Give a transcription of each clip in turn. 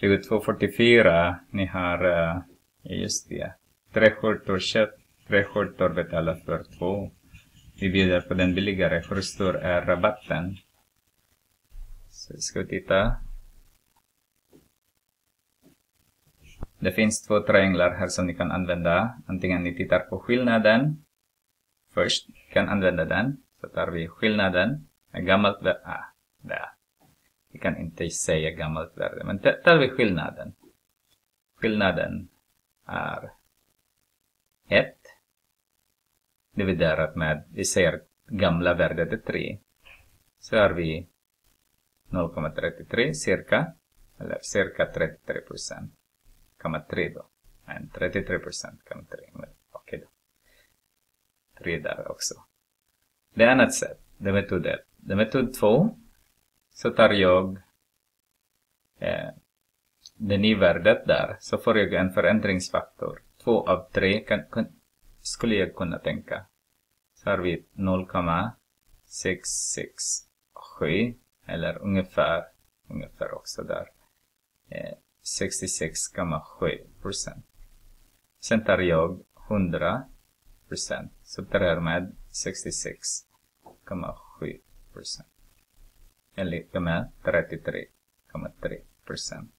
2244, ni har, uh, just det, tre skjortor kött, tre skjortor betalar för två. Vi bjuder på den billigare. Hur stor är rabatten? Så ska vi titta. Det finns två trianglar här som ni kan använda. Antingen ni tittar på skillnaden först. kan använda den. Så tar vi skillnaden gammalt. Ah, där. Vi kan inte säga gammalt värde, men tar vi skillnaden. Skillnaden är 1 dividerat med, vi säger gamla värdet är 3. Så har vi 0,33 cirka, eller cirka 33 procent, 3 då. Men 33 procent, 3, men okej då. 3 där också. Det är annat sätt, det är metod 1. Det är metod 2, så tar jag eh, det nyvärdet där, så får jag en förändringsfaktor. Två av tre kan, kan, skulle jag kunna tänka. Så har vi 0,667 eller ungefär, ungefär också där. Eh, 66,7 procent. Sen tar jag 100 procent. Subtraherar med 66,7 procent. Är lika med 33,3 procent.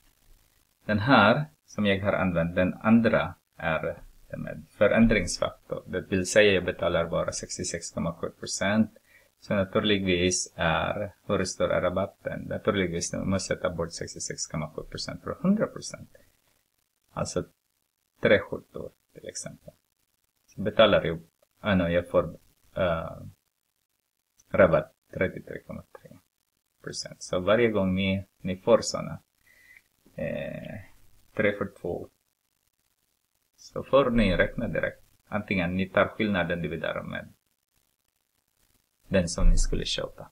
Den här som jag har använt, den andra är med förändringsfaktor. Det vill säga jag betalar bara 66,7 procent så naturligtvis är, hur stor är rabatten? Naturligtvis måste jag ta bort 66,7% från 100%. Alltså tre skjortor till exempel. Så betalar jag, ah, ano, jag får uh, rabatt 33,3%. Så varje gång ni, ni får sådana eh, 3 för 2 så får ni räkna direkt. Antingen ni tar skillnaden dividerar med den som ni skulle köpa.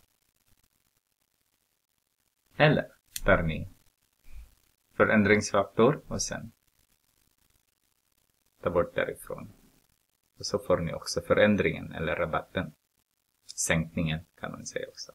Eller tar ni förändringsfaktor och sen ta bort därifrån. Och så får ni också förändringen eller rabatten. Sänkningen kan man säga också.